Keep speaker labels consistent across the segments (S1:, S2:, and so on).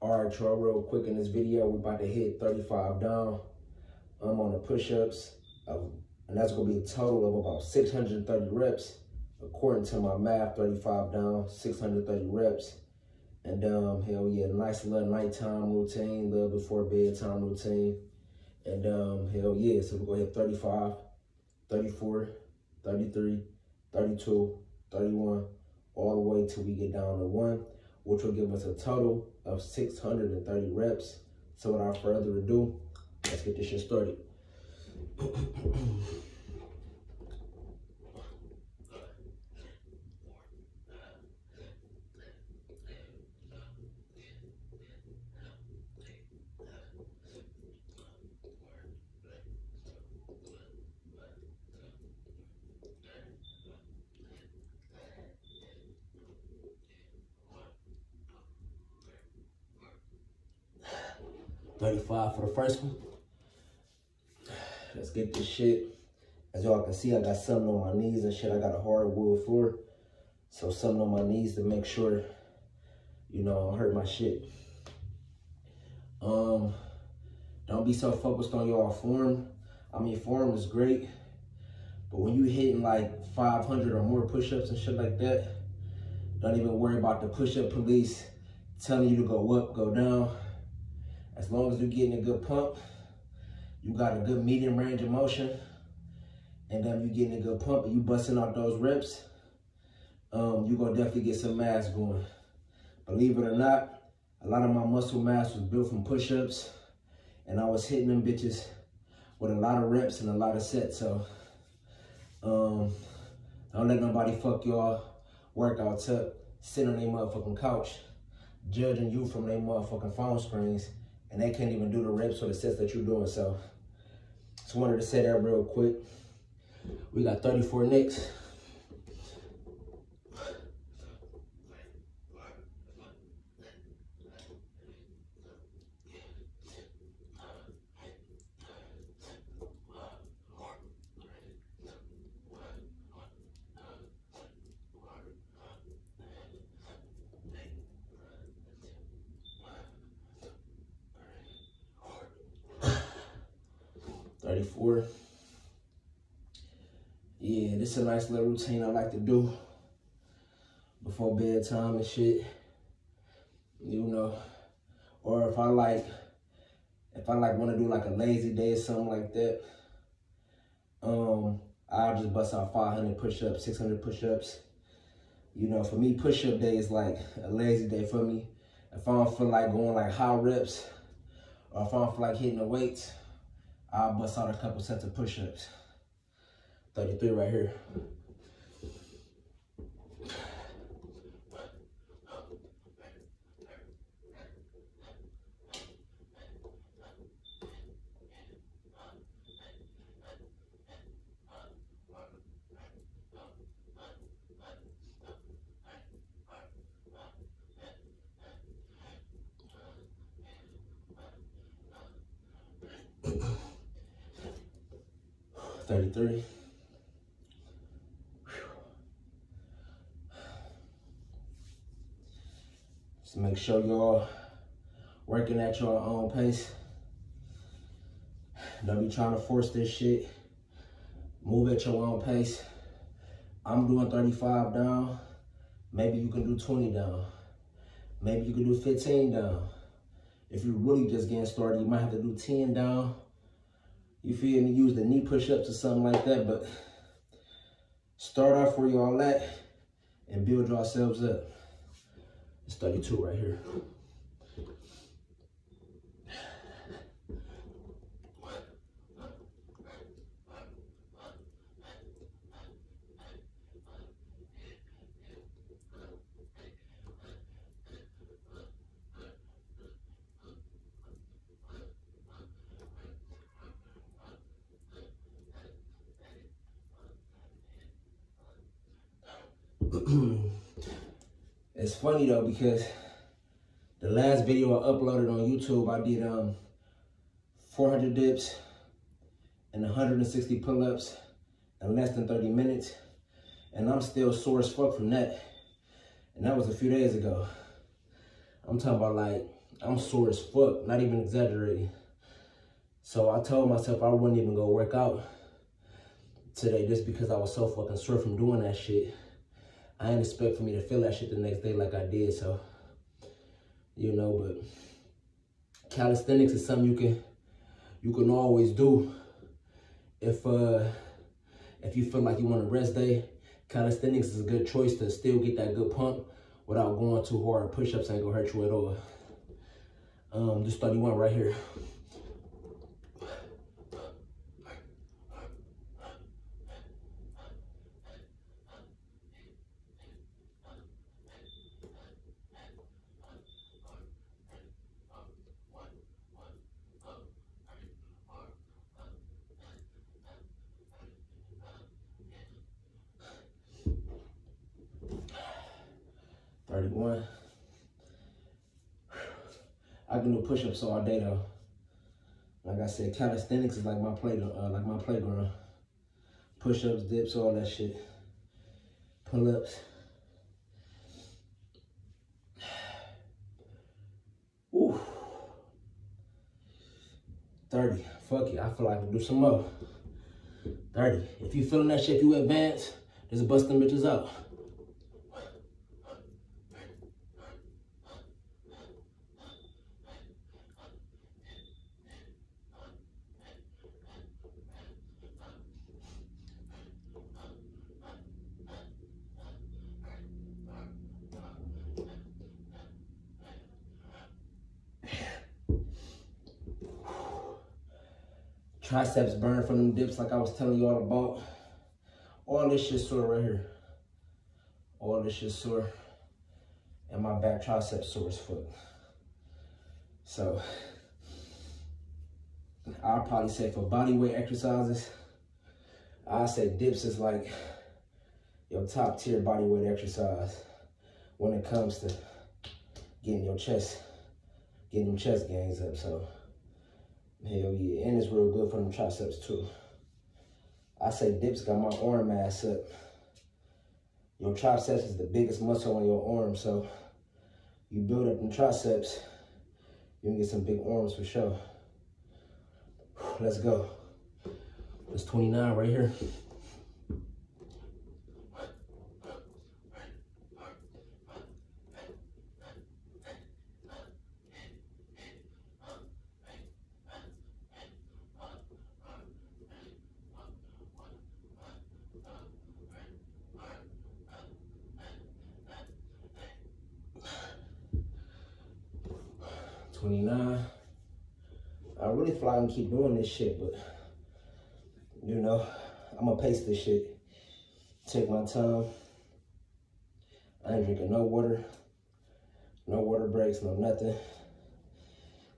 S1: All right, y'all, real quick in this video, we're about to hit 35 down. I'm on the push-ups, and that's gonna be a total of about 630 reps. According to my math, 35 down, 630 reps. And um, hell yeah, nice little nighttime routine, little before bedtime routine. And um, hell yeah, so we're gonna hit 35, 34, 33, 32, 31, all the way till we get down to one, which will give us a total of 630 reps. So without further ado, let's get this shit started. 35 for the first one. Let's get this shit. As y'all can see, I got something on my knees and shit. I got a hardwood floor. So something on my knees to make sure, you know, I hurt my shit. Um, don't be so focused on your form. I mean, form is great. But when you hitting like 500 or more push-ups and shit like that, don't even worry about the push-up police telling you to go up, go down. As long as you're getting a good pump, you got a good medium range of motion, and then you getting a good pump and you busting out those reps, um, you're gonna definitely get some mass going. Believe it or not, a lot of my muscle mass was built from push-ups, and I was hitting them bitches with a lot of reps and a lot of sets. So um, don't let nobody fuck y'all workouts up. Sit on their motherfucking couch, judging you from their motherfucking phone screens and they can't even do the reps or the sets that you're doing. So just wanted to say that real quick. We got 34 next. 34. Yeah, this is a nice little routine I like to do before bedtime and shit. You know, or if I like, if I like want to do like a lazy day or something like that, um, I'll just bust out 500 push-ups, 600 push-ups. You know, for me, push-up day is like a lazy day for me. If I don't feel like going like high reps, or if I don't feel like hitting the weights, I'll bust out a couple sets of push-ups. 33 right here. 33. Just make sure y'all working at your own pace. Don't be trying to force this shit. Move at your own pace. I'm doing 35 down. Maybe you can do 20 down. Maybe you can do 15 down. If you're really just getting started, you might have to do 10 down you feel me, use the knee push-ups or something like that, but start off where you all at and build yourselves up. It's 32 right here. Funny though because the last video I uploaded on YouTube, I did um 400 dips and 160 pull-ups in less than 30 minutes. And I'm still sore as fuck from that. And that was a few days ago. I'm talking about like, I'm sore as fuck, not even exaggerating. So I told myself I wouldn't even go work out today just because I was so fucking sore from doing that shit. I didn't expect for me to feel that shit the next day like I did, so, you know, but calisthenics is something you can, you can always do if, uh, if you feel like you want a rest day. Calisthenics is a good choice to still get that good pump without going too hard. Push-ups ain't gonna hurt you at all. Um, this 31 right here. I can do push-ups all day though. Like I said, calisthenics is like my play, uh, like my playground. Push-ups, dips, all that shit. Pull-ups. Ooh. 30. Fuck it. I feel like I can do some more. 30. If you feeling that shit, if you advance, just bust them bitches out. Triceps burn from them dips like I was telling you all about. All this shit sore right here. All this shit sore. And my back triceps sore as fuck. So, I'll probably say for body weight exercises, I say dips is like your top tier body weight exercise when it comes to getting your chest, getting your chest gains up. So, Hell yeah, and it's real good for them triceps too. I say dips got my arm mass up. Your triceps is the biggest muscle on your arm, so you build up them triceps, you can get some big arms for sure. Let's go. It's 29 right here. 29. I really feel like I keep doing this shit, but you know, I'm gonna pace this shit. Take my time. I ain't drinking no water, no water breaks, no nothing.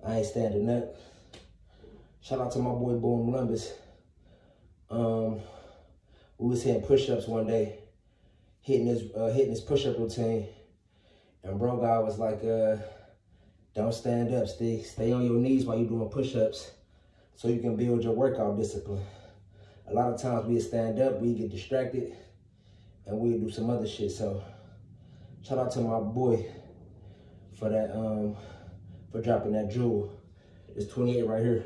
S1: I ain't standing up. Shout out to my boy Boom Lumbus. Um, we was hitting push-ups one day, hitting his uh, hitting his push-up routine, and bro guy was like, uh, don't stand up. Stay, stay on your knees while you're doing push-ups so you can build your workout discipline. A lot of times we stand up, we get distracted, and we do some other shit. So shout out to my boy for that, um, for dropping that jewel. It's 28 right here.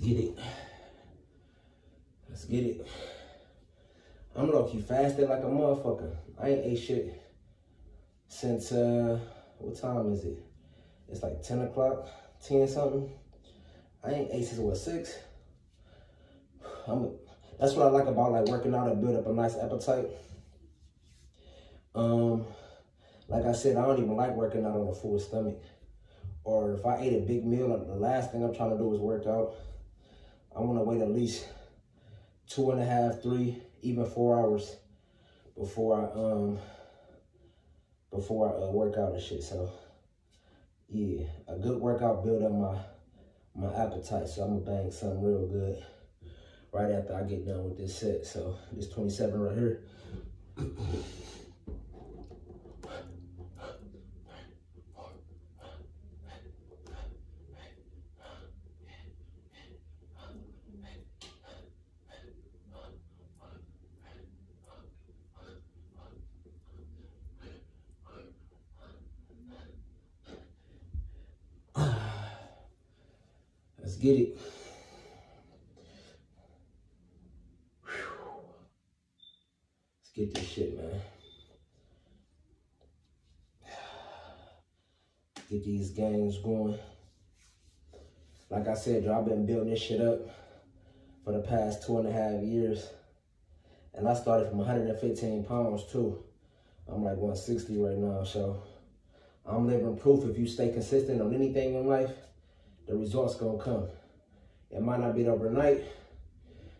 S1: Get it. Let's get it. I'm low-key fasting like a motherfucker. I ain't ate shit since, uh, what time is it? It's like 10 o'clock, 10 something. I ain't ate since, what, 6? I'm, that's what I like about like working out and build up a nice appetite. Um, like I said, I don't even like working out on a full stomach. Or if I ate a big meal, the last thing I'm trying to do is work out. I want to wait at least two and a half, three, even four hours before I um before I uh, work out and shit. So yeah, a good workout build up my my appetite. So I'm gonna bang something real good right after I get done with this set. So this 27 right here. Get it. Let's get this shit, man. Get these games going. Like I said, I've been building this shit up for the past two and a half years. And I started from 115 pounds too. I'm like 160 right now, so I'm living proof if you stay consistent on anything in life, the results gonna come. It might not be overnight.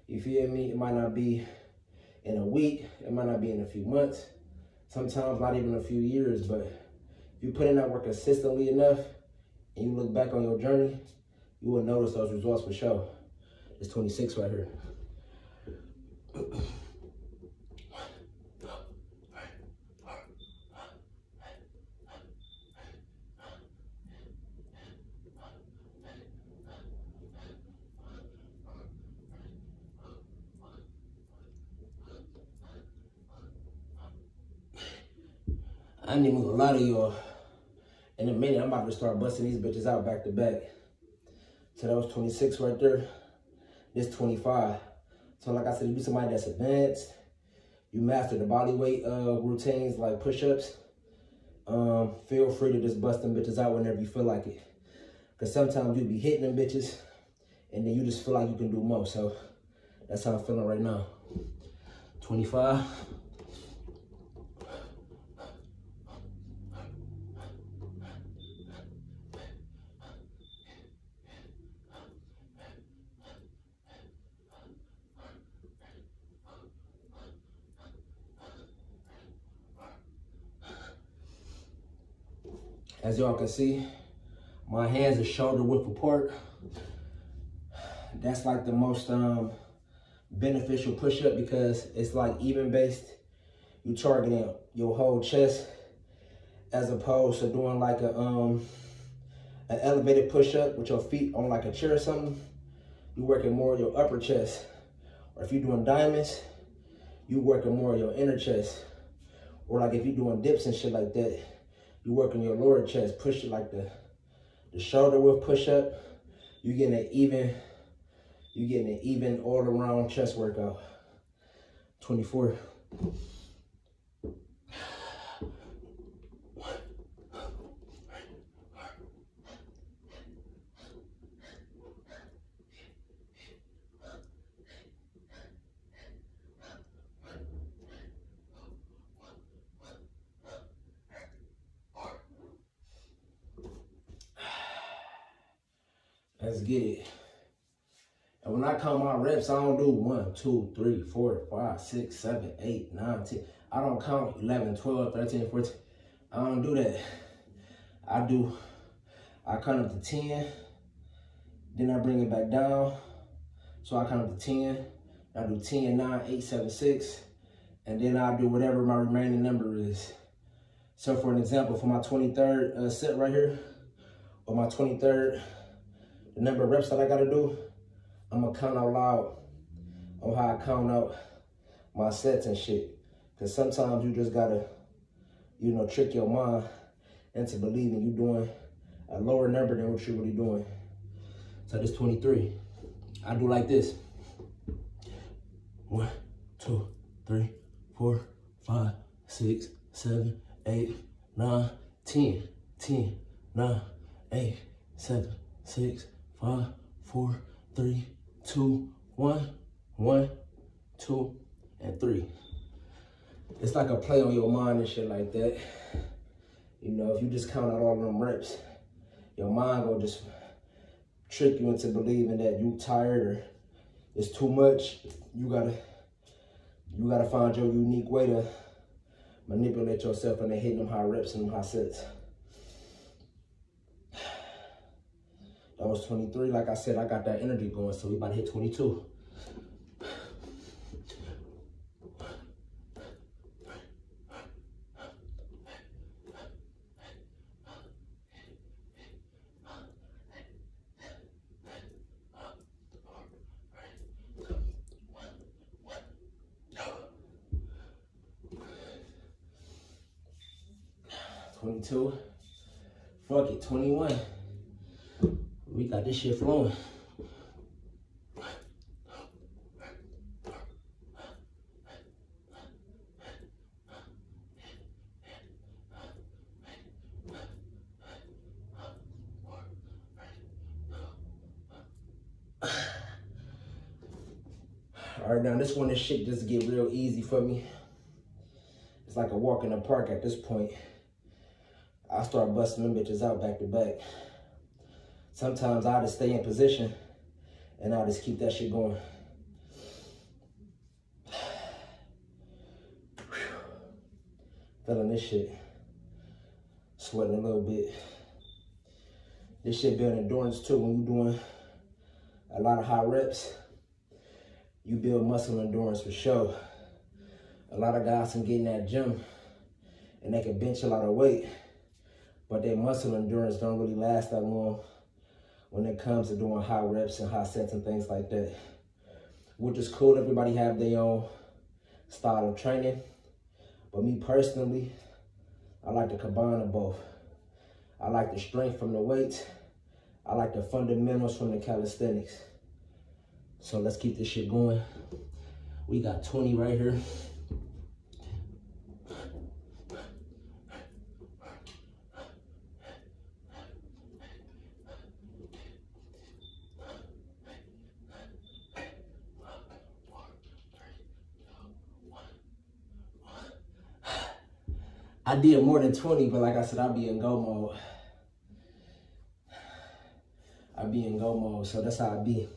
S1: You feel me? It might not be in a week. It might not be in a few months. Sometimes not even a few years. But if you put in that work consistently enough and you look back on your journey, you will notice those results for sure. It's 26 right here. I need to move a lot of y'all. In a minute, I'm about to start busting these bitches out back to back. So that was 26 right there. This 25. So like I said, if you somebody that's advanced, you master the body weight uh, routines like push-ups, um, feel free to just bust them bitches out whenever you feel like it. Because sometimes you be hitting them bitches and then you just feel like you can do more. So that's how I'm feeling right now. 25. As y'all can see, my hands are shoulder width apart. That's like the most um, beneficial push-up because it's like even based. You targeting your whole chest as opposed to doing like a um an elevated push-up with your feet on like a chair or something. You're working more your upper chest. Or if you're doing diamonds, you're working more your inner chest. Or like if you're doing dips and shit like that, you working your lower chest, push it like the, the shoulder width push up. You getting an even, you getting an even all around chest workout. 24. Let's get it. And when I count my reps, I don't do one, two, three, four, five, six, seven, eight, nine, ten. I don't count 11, 12, 13, 14. I don't do that. I do, I count up to 10, then I bring it back down. So I count up to 10, I do 10, 9, 8, 7, 6, and then I do whatever my remaining number is. So for an example, for my 23rd uh, set right here, or my 23rd the number of reps that I gotta do, I'm gonna count out loud on how I count out my sets and shit. Cause sometimes you just gotta, you know, trick your mind into believing you're doing a lower number than what you're really doing. So this 23. I do like this. One, two, three, four, five, six, seven, eight, nine, ten, ten, nine, eight, seven, six, five, four, three, two, one, one, two, and three. It's like a play on your mind and shit like that. You know, if you just count out all them reps, your mind will just trick you into believing that you tired or it's too much. You gotta, you gotta find your unique way to manipulate yourself and then hitting them high reps and them high sets. That was 23. Like I said, I got that energy going, so we about to hit 22. Twenty-two. Fuck it, twenty-one. Got this shit flowing. All right, now this one, this shit just get real easy for me. It's like a walk in the park at this point. I start busting them bitches out back to back. Sometimes I just stay in position and I just keep that shit going. Feeling this shit. Sweating a little bit. This shit build endurance too when you're doing a lot of high reps you build muscle endurance for sure. A lot of guys can get in that gym and they can bench a lot of weight, but their muscle endurance don't really last that long when it comes to doing high reps and high sets and things like that. Which is cool, everybody have their own style of training. But me personally, I like to combine them both. I like the strength from the weights. I like the fundamentals from the calisthenics. So let's keep this shit going. We got 20 right here. Did more than 20, but like I said, I'll be in go mode. I'll be in go mode, so that's how I be.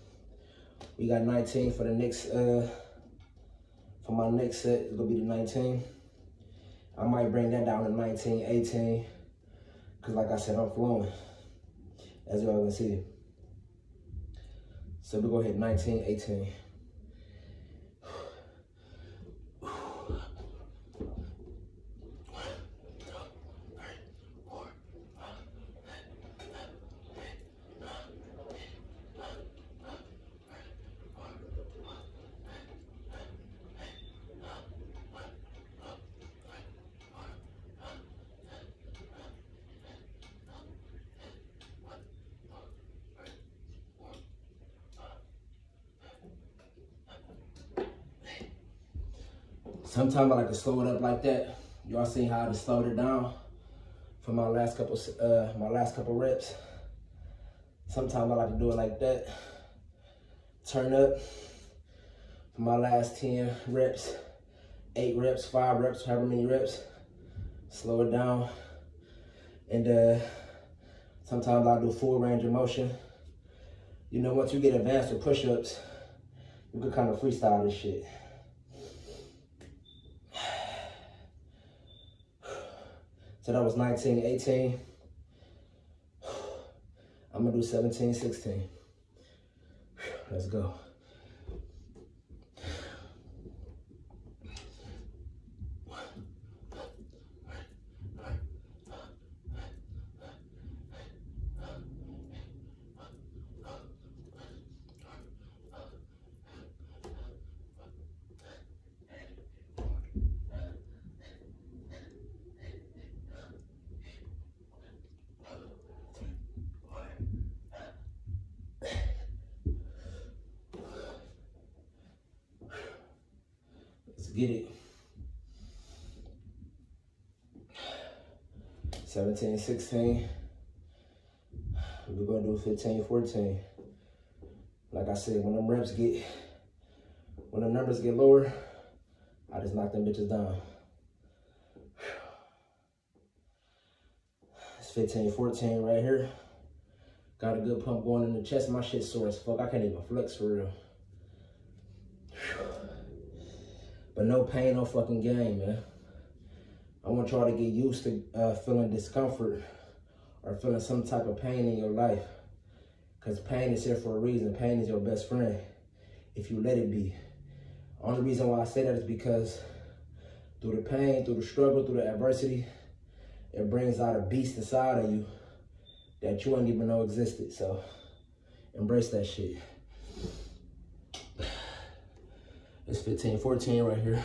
S1: We got 19 for the next, uh, for my next set, it's gonna be the 19. I might bring that down to 19, 18, cause like I said, I'm flowing, as y'all can see. So we go ahead, 19, 18. Sometimes I like to slow it up like that. Y'all seen how I slowed it down for my last couple uh, my last couple reps. Sometimes I like to do it like that. Turn up for my last 10 reps, eight reps, five reps, however many reps. Slow it down. And uh, sometimes I do full range of motion. You know, once you get advanced with push-ups, you can kind of freestyle this shit. So that was 19, 18. I'm gonna do 17, 16. Let's go. Get it. 17, 16. We're gonna do 15, 14. Like I said, when them reps get, when them numbers get lower, I just knock them bitches down. It's 15, 14 right here. Got a good pump going in the chest. My shit sore as fuck. I can't even flex for real. But no pain, no fucking gain, man. I want y'all to get used to uh, feeling discomfort or feeling some type of pain in your life. Because pain is here for a reason. Pain is your best friend if you let it be. Only reason why I say that is because through the pain, through the struggle, through the adversity, it brings out a beast inside of you that you wouldn't even know existed. So embrace that shit. It's 15, 14 right here.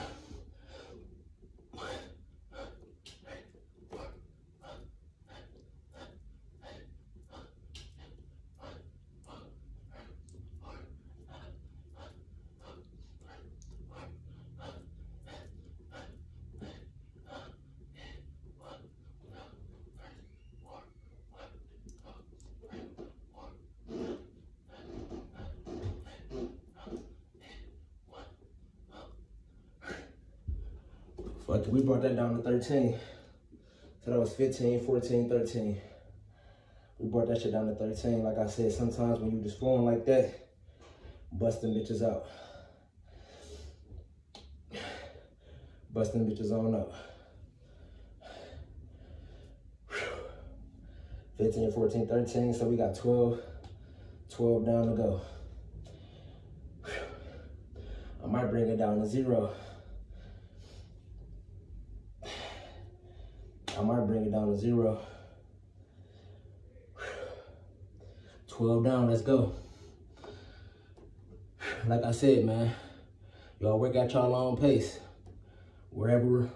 S1: It, we brought that down to 13. So that was 15, 14, 13. We brought that shit down to 13. Like I said, sometimes when you just flowing like that, bust them bitches out. Bust them bitches on up. 15, 14, 13. So we got 12, 12 down to go. I might bring it down to zero. Might bring it down to zero. 12 down, let's go. Like I said, man, y'all work at y'all own pace. Wherever,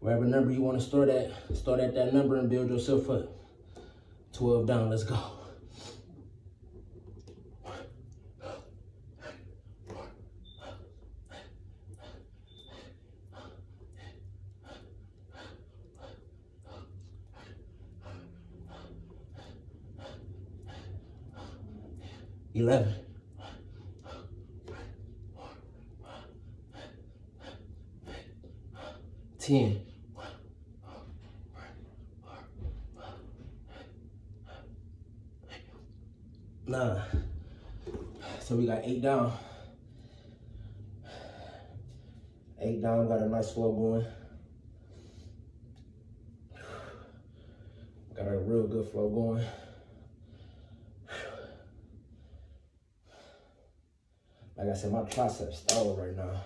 S1: wherever number you want to start at, start at that number and build yourself up. 12 down, let's go. Eleven. Ten. Nine. So we got eight down. Eight down, got a nice flow going. Got a real good flow going. Like I said, my triceps stalled right now.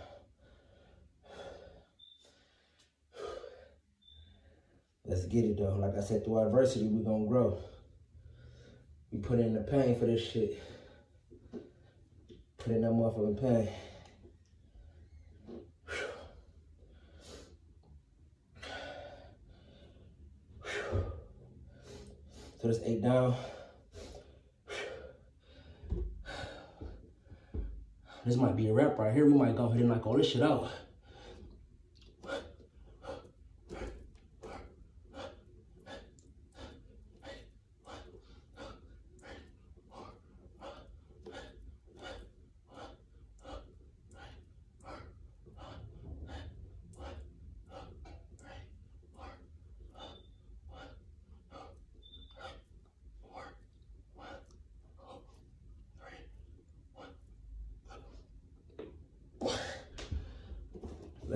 S1: Let's get it though. Like I said, through adversity, we gonna grow. We put in the pain for this shit. Put in that motherfucking pain. So this eight down. This might be a wrap right here. We might go ahead and knock all this shit out.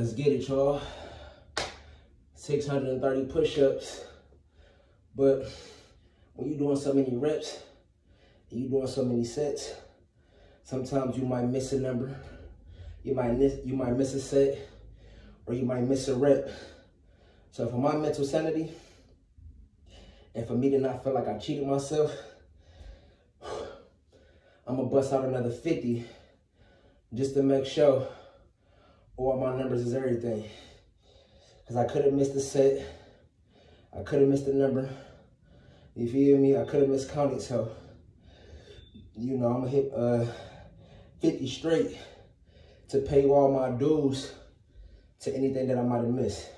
S1: Let's get it, y'all. 630 push-ups. But when you're doing so many reps, and you're doing so many sets, sometimes you might miss a number. You might miss, you might miss a set, or you might miss a rep. So for my mental sanity, and for me to not feel like I cheated myself, I'm gonna bust out another 50 just to make sure all my numbers is everything. Because I could have missed the set. I could have missed the number. You feel me? I could have miscounted. So, you know, I'm going to hit uh, 50 straight to pay all my dues to anything that I might have missed.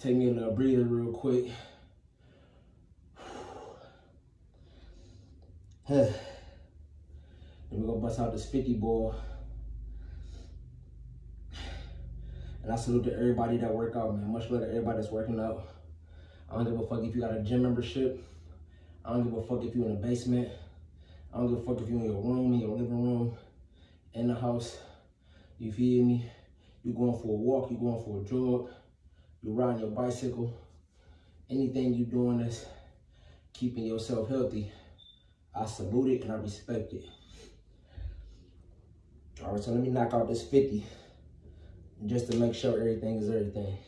S1: Take me a little breather real quick. Then we're going to bust out this 50 ball. And I salute to everybody that work out, man. Much love to everybody that's working out. I don't give a fuck if you got a gym membership. I don't give a fuck if you're in a basement. I don't give a fuck if you're in your room, in your living room, in the house. You feel me? You going for a walk, you going for a jog, you riding your bicycle. Anything you doing that's keeping yourself healthy, I salute it and I respect it. All right, so let me knock out this 50 just to make sure everything is everything.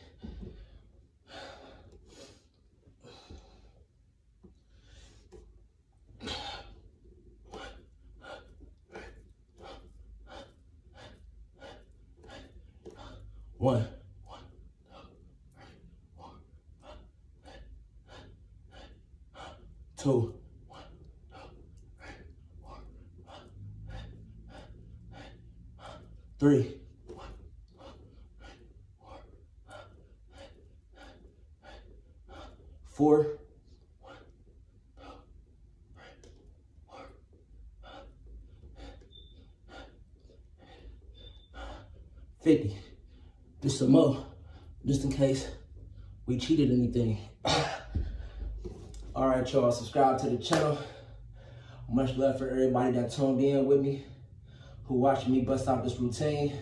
S1: One. Two. Three. four, 50. Just some more, just in case we cheated anything. All right, y'all, subscribe to the channel. Much love for everybody that tuned in with me, who watched me bust out this routine.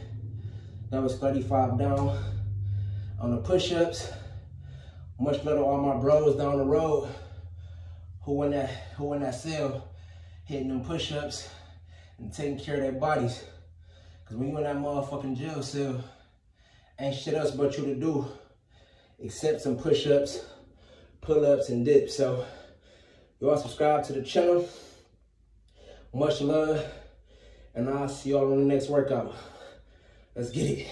S1: That was 35 down on the push-ups. Much love to all my bros down the road who in that who in that cell hitting them push-ups and taking care of their bodies. Cause when you in that motherfucking jail cell, ain't shit else but you to do except some push-ups, pull-ups, and dips. So y'all subscribe to the channel. Much love, and I'll see y'all on the next workout. Let's get it.